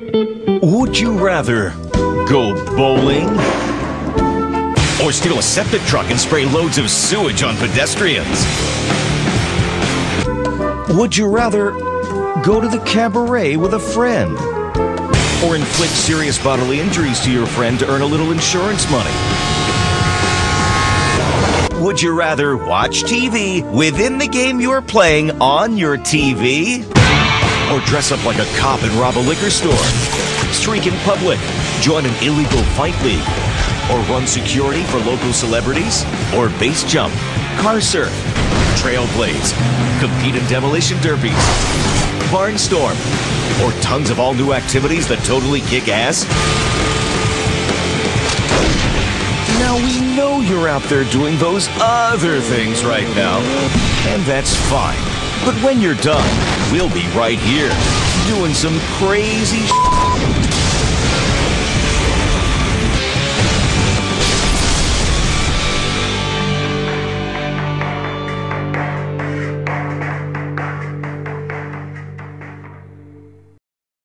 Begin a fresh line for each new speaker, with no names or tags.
Would you rather go bowling or steal a septic truck and spray loads of sewage on pedestrians? Would you rather go to the cabaret with a friend or inflict serious bodily injuries to your friend to earn a little insurance money? Would you rather watch TV within the game you're playing on your TV? Or dress up like a cop and rob a liquor store? Streak in public? Join an illegal fight league? Or run security for local celebrities? Or base jump? Car surf? Trailblaze? Compete in demolition derbies? Barnstorm? Or tons of all new activities that totally kick ass? Now we know you're out there doing those other things right now, and that's fine. But when you're done, we'll be right here doing some crazy